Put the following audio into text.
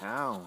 town.